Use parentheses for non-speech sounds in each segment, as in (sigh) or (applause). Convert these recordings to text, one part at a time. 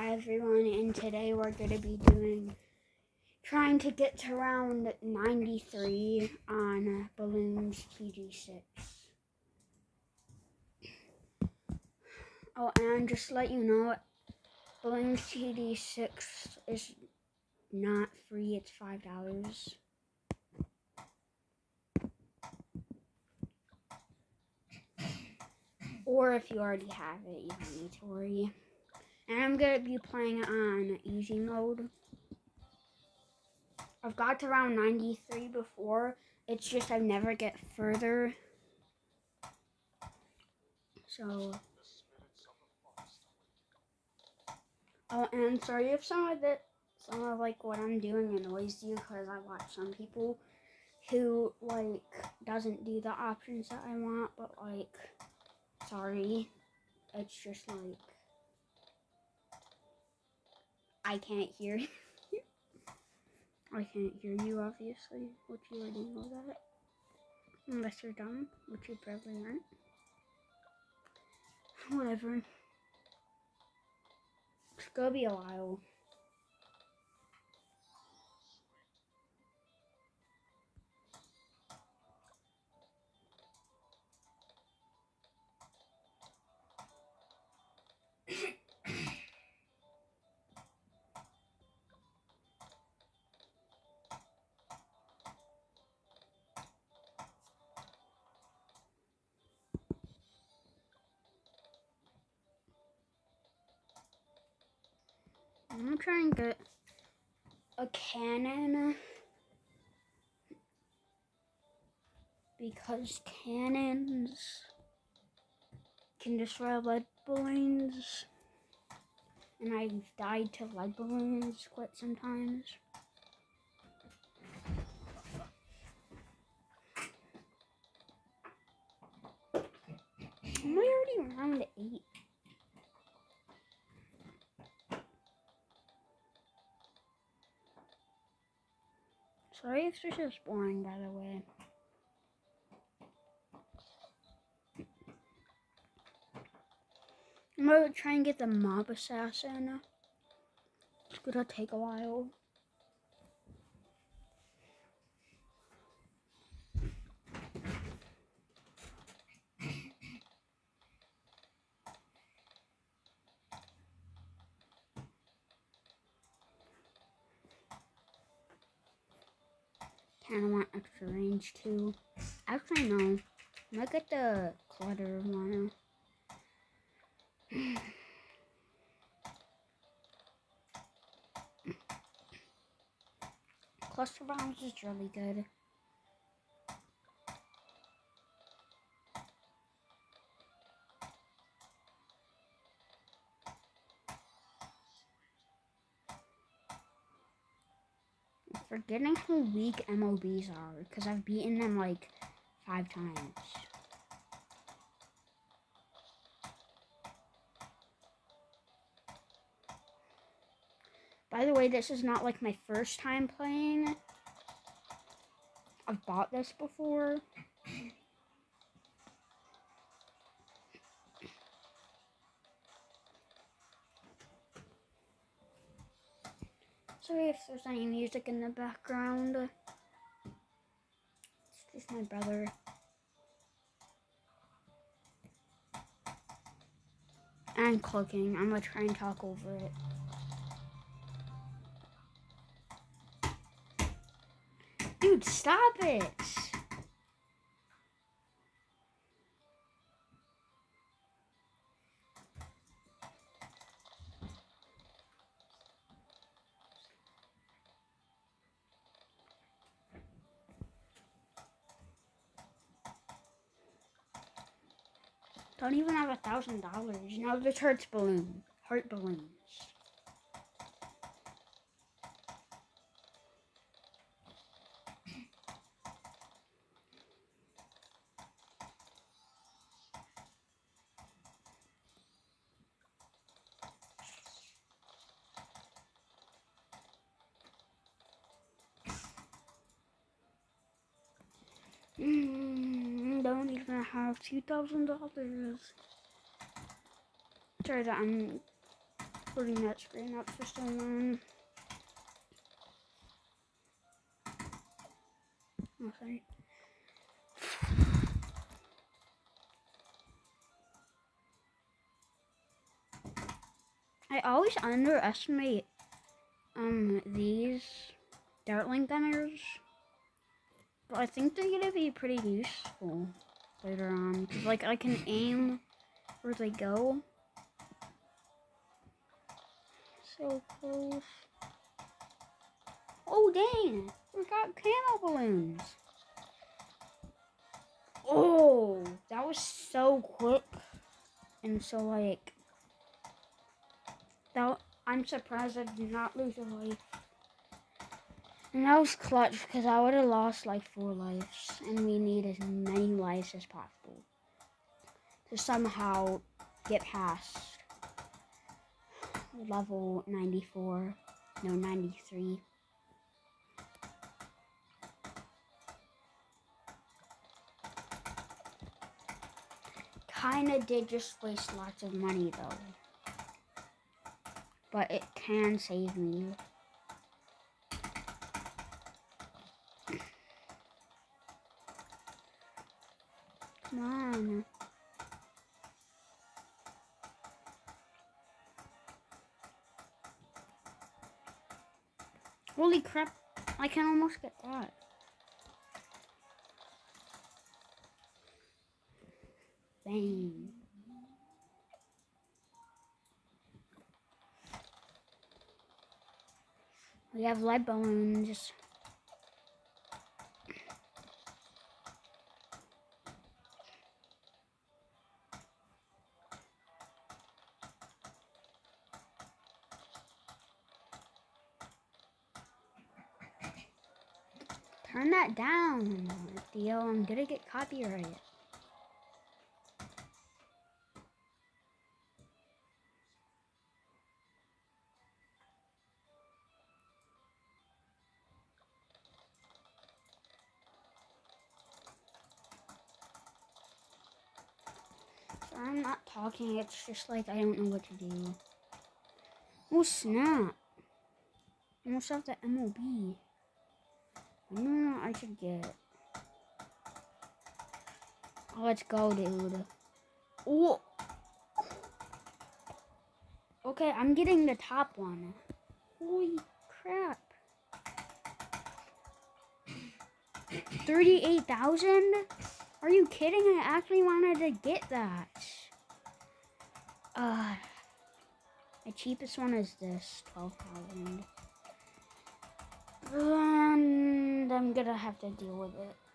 Hi everyone, and today we're going to be doing, trying to get to round 93 on Bloons TD6. Oh, and just let you know, Bloons TD6 is not free, it's $5. Or if you already have it, you don't need to worry. And I'm going to be playing on easy mode. I've got to round 93 before. It's just I never get further. So. Oh, and sorry if some of it, some of like what I'm doing annoys you because I watch some people who like doesn't do the options that I want, but like, sorry. It's just like. I can't hear you. I can't hear you, obviously, which you already know that. Unless you're dumb, which you probably aren't. Whatever. It's gonna be a while. I'm gonna try and get a cannon because cannons can destroy lead balloons and I've died to lead balloons quite sometimes. Am I already round eight? Sorry if this is boring, by the way. I'm gonna try and get the mob assassin. It's gonna take a while. Kind of want extra range too. Actually, no. I might get the clutter one. (sighs) Cluster bombs is really good. How weak MOBs are because I've beaten them like five times. By the way, this is not like my first time playing. I've bought this before. Sorry if there's any music in the background. It's just my brother. And cooking. I'm gonna try and talk over it. Dude, stop it! Don't even have a thousand dollars. Now this hurts balloon. Heart balloons. Don't even have two thousand dollars. Sorry that I'm putting that screen up a moment. Okay. I always underestimate um these Dartling gunners, I think they're gonna be pretty useful later on. Cause like I can aim where they go. So close. Oh dang! We got camo balloons. Oh, that was so quick and so like that. I'm surprised I did not lose a life. And that was clutch because I would have lost like four lives, and we need as many lives as possible to somehow get past level 94, no 93. Kinda did just waste lots of money though. But it can save me. On. Holy crap, I can almost get that. Bang. We have light balloons. That down, Theo. I'm gonna get copyrighted. I'm not talking, it's just like I don't know what to do. Oh snap. Almost have the MOB. No, I should get. Let's go, dude. Oh. Okay, I'm getting the top one. Holy crap. 38,000? Are you kidding? I actually wanted to get that. Uh, the cheapest one is this, 12,000. And I'm gonna have to deal with it.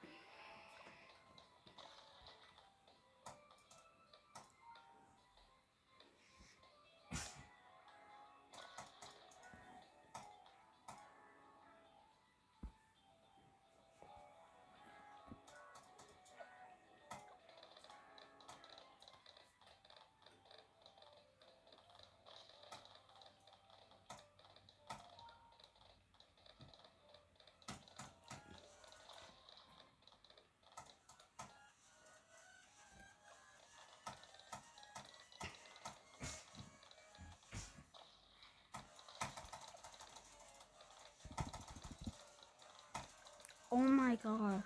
Oh my gosh.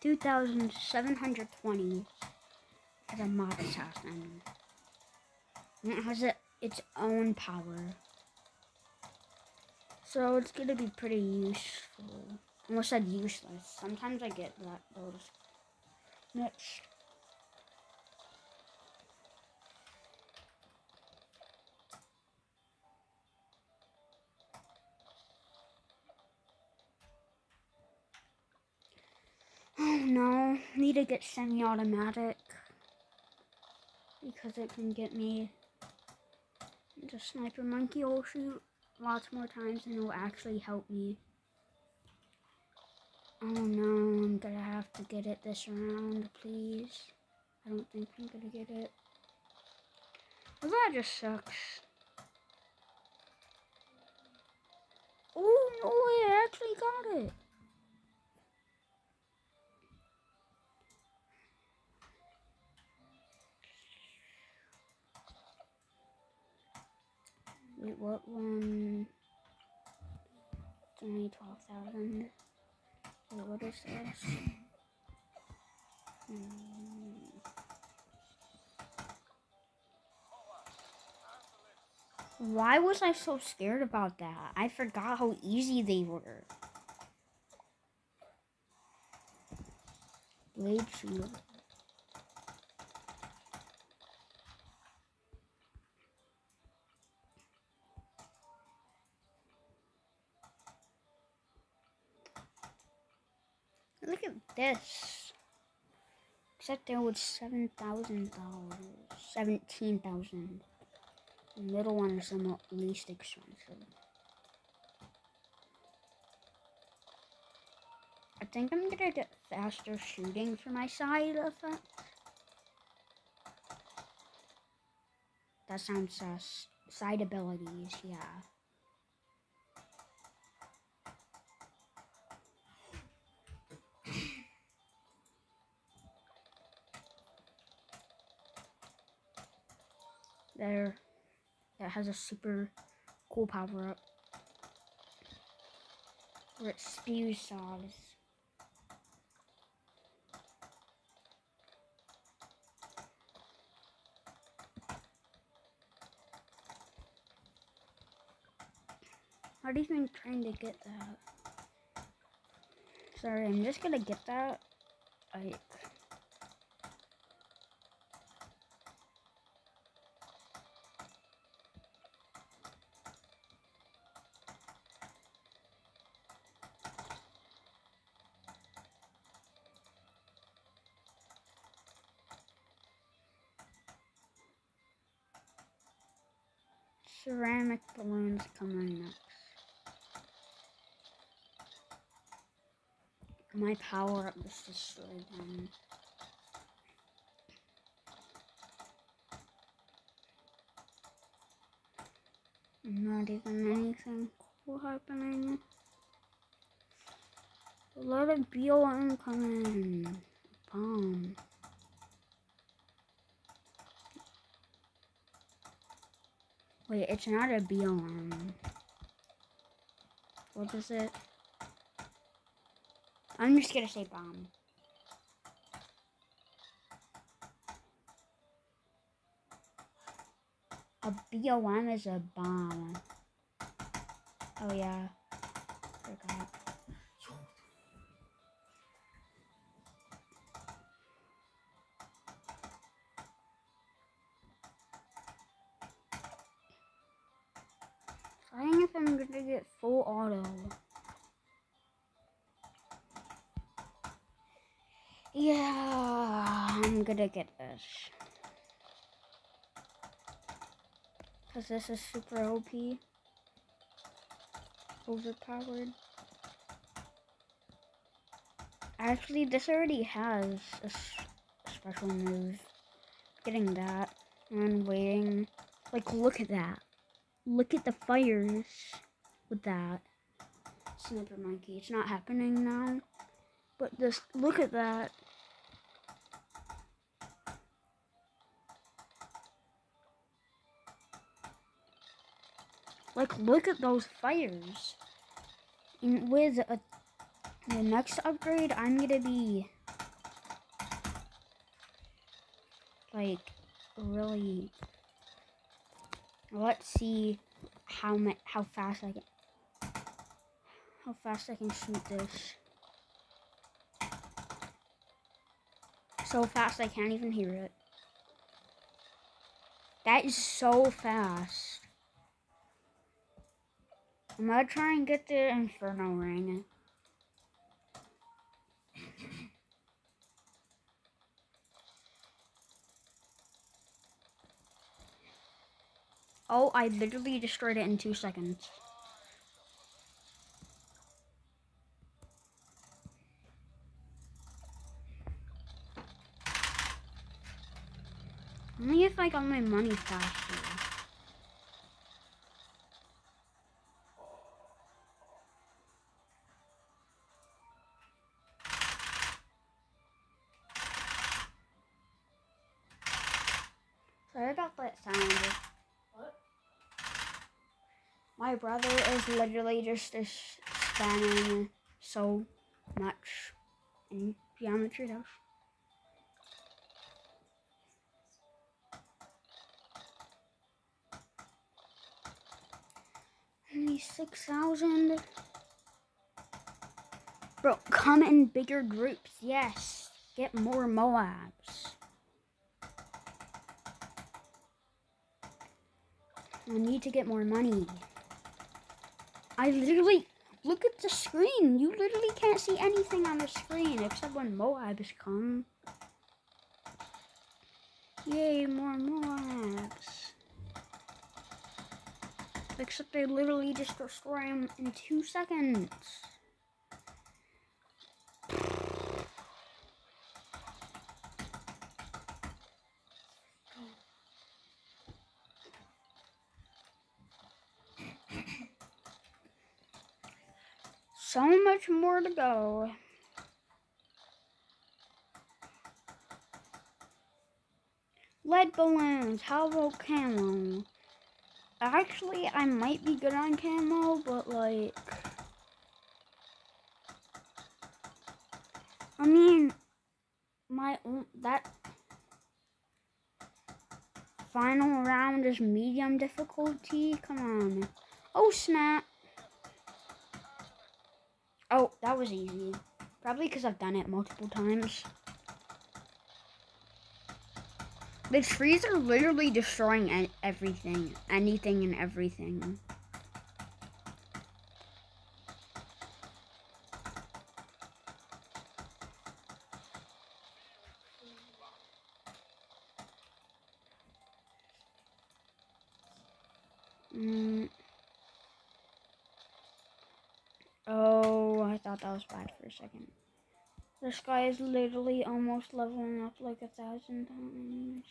Two thousand seven hundred twenty as a mob assassin. And it has a, its own power. So it's gonna be pretty useful. Almost said useless. Sometimes I get that those next. Oh no, need to get semi-automatic because it can get me into sniper monkey will shoot lots more times and it will actually help me. Oh no, I'm gonna have to get it this round, please. I don't think I'm gonna get it. Well, that just sucks. Oh no, I actually got it. What one? It's only 12,000. Wait, what is this? Hmm. Why was I so scared about that? I forgot how easy they were. Blade shield. Look at this. Except there was seven thousand dollars. Seventeen thousand. The middle one is the least expensive. I think I'm gonna get faster shooting for my side effect. That sounds sus. Side abilities, yeah. There that has a super cool power up where it spews saws. Not even trying to get that. Sorry, I'm just gonna get that. Like. Ceramic balloons coming next. My power up is destroyed then. Not even anything cool happening. A lot of BOM coming. Bomb. Wait, it's not a BOM. What is it? I'm just gonna say bomb. A BOM is a bomb. Oh yeah. Forgot. This. Because this is super OP. Overpowered. Actually, this already has a special move. Getting that and waiting. Like, look at that. Look at the fires with that. Sniper monkey. It's not happening now. But just look at that. Like, look at those fires. And with a, the next upgrade, I'm gonna be like really Let's see how how fast I can how fast I can shoot this. So fast I can't even hear it. That is so fast. I'm gonna try and get the Inferno ring. Oh, I literally destroyed it in two seconds. Only if I got my money faster. Literally just uh, spamming so much in Geometry Dash. Only 6,000. Bro, come in bigger groups. Yes. Get more Moabs. I need to get more money. I literally look at the screen. You literally can't see anything on the screen except when Moabs come. Yay, more Moabs. Except they literally just destroy them in two seconds. So much more to go. Lead balloons, how about camo? Actually, I might be good on camo, but like... I mean, my own, that final round is medium difficulty. Come on. Oh, snap. Oh, that was easy. Probably because I've done it multiple times. The trees are literally destroying everything. Anything and everything. Mm. Oh, I thought that was bad for a second. This guy is literally almost leveling up like a thousand times.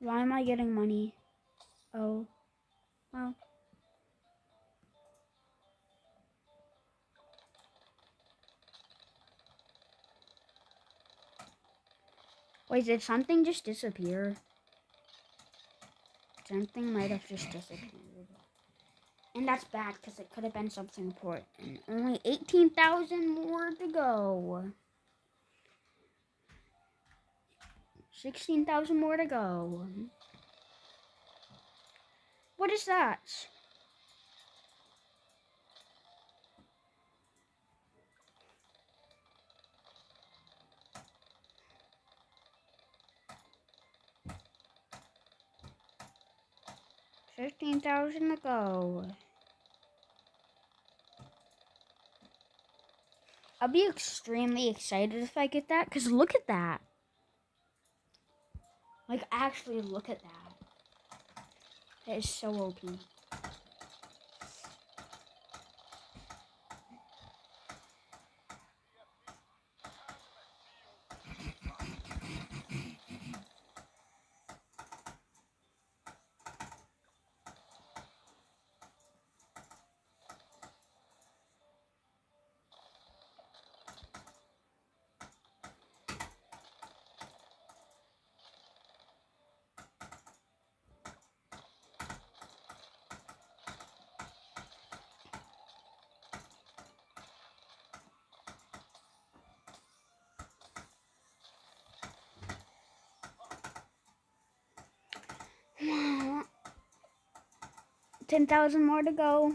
Why am I getting money? Oh. Well. Wait, did something just disappear? Something might have just disappeared. And that's bad because it could have been something important. (clears throat) Only 18,000 more to go. 16,000 more to go. What is that? Fifteen thousand to go. I'll be extremely excited if I get that, because look at that. Like, actually look at that. That is so OP. 10,000 more to go.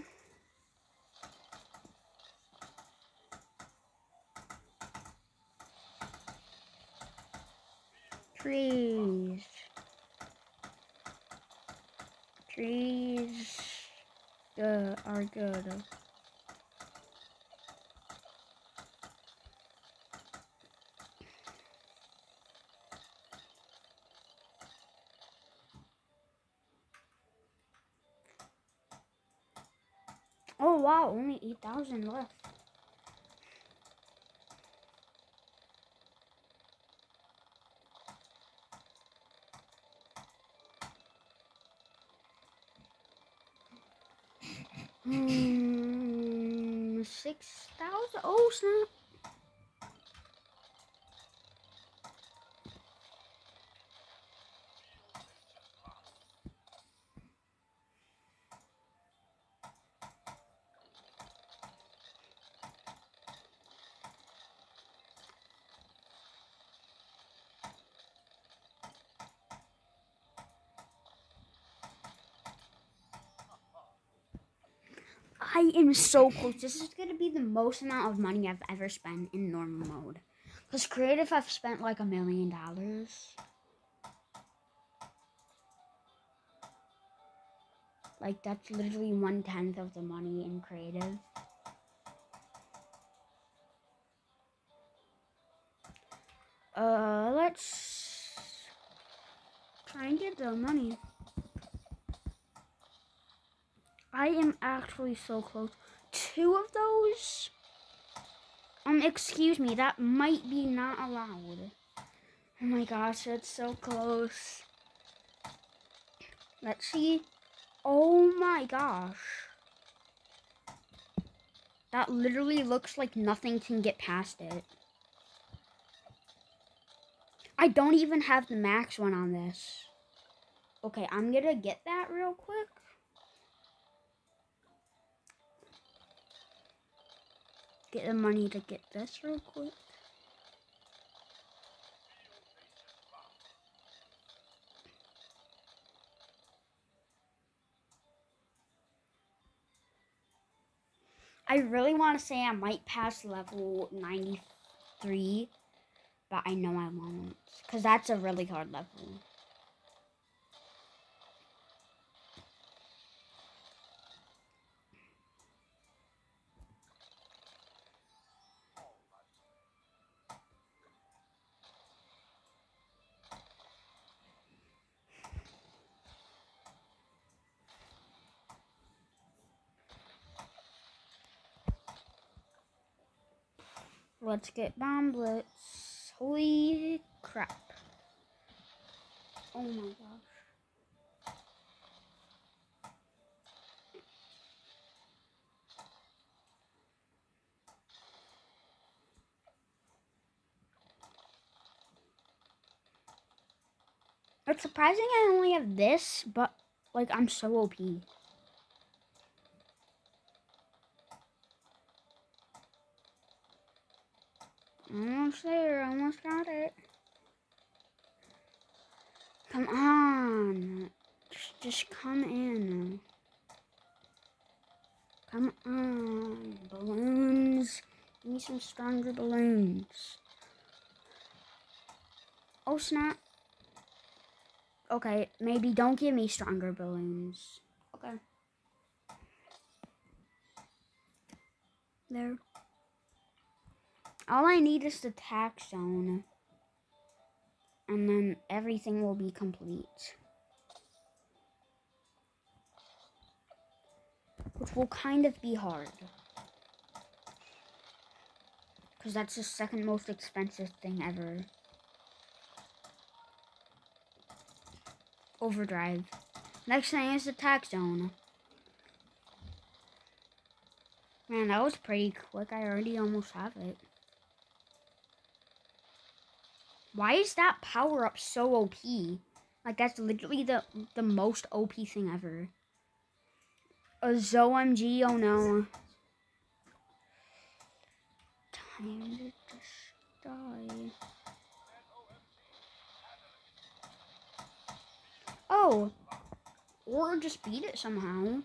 Trees. Trees uh, are good. thousand left. Hmm, six thousand. Oh snap! I am so close. This is gonna be the most amount of money I've ever spent in normal mode. Cause creative, I've spent like a million dollars. Like that's literally one tenth of the money in creative. Uh, let's try and get the money. I am actually so close. Two of those? Um, excuse me, that might be not allowed. Oh my gosh, it's so close. Let's see. Oh my gosh. That literally looks like nothing can get past it. I don't even have the max one on this. Okay, I'm gonna get that real quick. Get the money to get this real quick. I really want to say I might pass level 93, but I know I won't. Because that's a really hard level. Let's get bomb blitz. Holy crap. Oh my gosh. It's surprising I only have this, but like I'm so OP. Almost there, almost got it. Come on. Just, just come in. Come on. Balloons. Give me some stronger balloons. Oh, snap. Okay, maybe don't give me stronger balloons. Okay. There. All I need is the Tack Zone. And then everything will be complete. Which will kind of be hard. Because that's the second most expensive thing ever. Overdrive. Next thing is the Tack Zone. Man, that was pretty quick. I already almost have it. Why is that power up so OP? Like that's literally the the most OP thing ever. A ZOMG, oh no. Time to just die. Oh. Or just beat it somehow.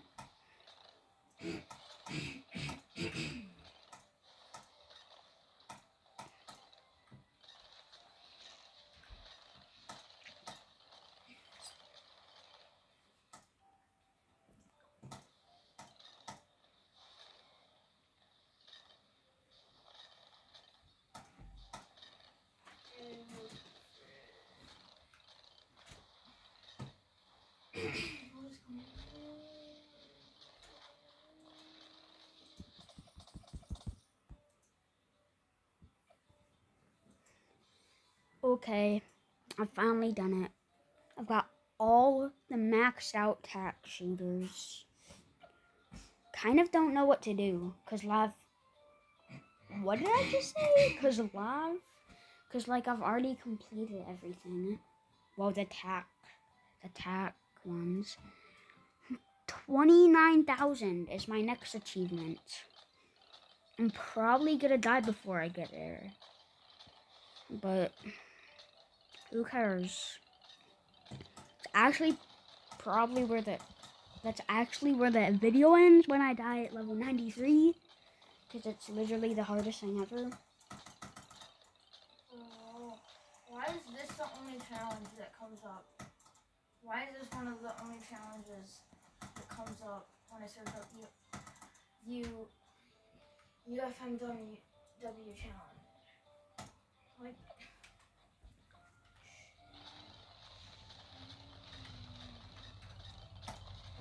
Okay, I've finally done it. I've got all the maxed out tack shooters. kind of don't know what to do because live. What did I just say? Because live. Because like I've already completed everything. Well, the attack, the attack ones. Twenty-nine thousand is my next achievement. I'm probably gonna die before I get there. But who cares? It's actually probably where the that's actually where the video ends when I die at level 93 because it's literally the hardest thing ever. Oh, why is this the only challenge that comes up? Why is this one of the only challenges that comes up when I search up you you UFMW challenge? Like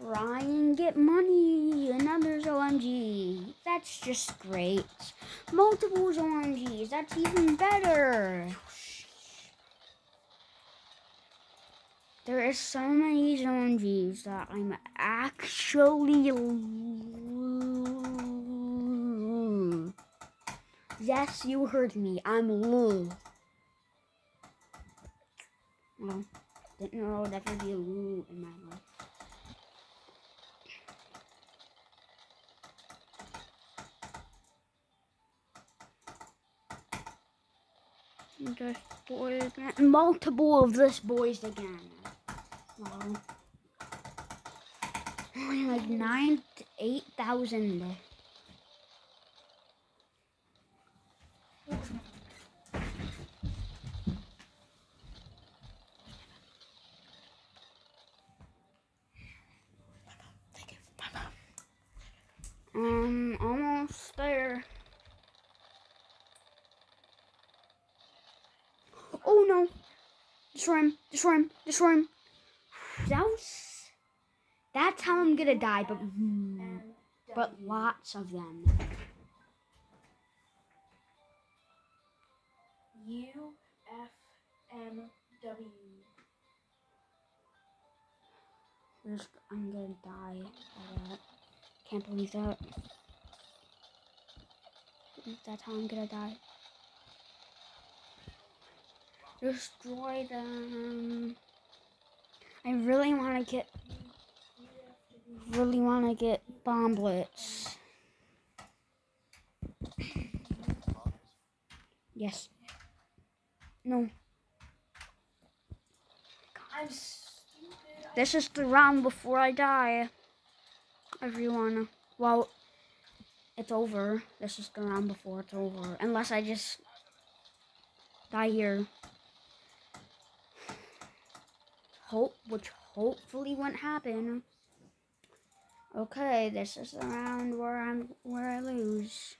try and get money. Another OMG. That's just great. Multiple OMGs. That's even better. There is so many OMGs that I'm actually. Yes, you heard me. I'm low. Well, didn't know I'd ever be a Lou in my life. Multiple of this boys again. Wow. Only like nine to eight thousand. Um, almost there. Oh no! Destroy him! Destroy him! Destroy him! That. That's how I'm gonna die, but mm, but lots of them. U F M W. Just, I'm gonna die that. Can't believe that. That's how I'm gonna die. Destroy them. I really want to get. Really want to get bomblets. Yes. No. I'm stupid. This is the round before I die. Everyone. Well, it's over. This is the round before it's over. Unless I just die here. Hope, which hopefully won't happen. Okay, this is the round where I'm where I lose.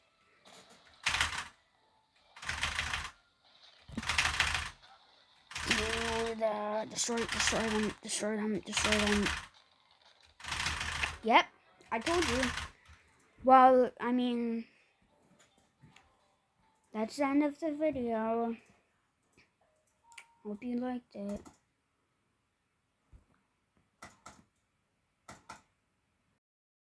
Dude, uh, destroy, destroy them, destroy them, destroy them. Yep, I told you. Well, I mean, that's the end of the video. Hope you liked it.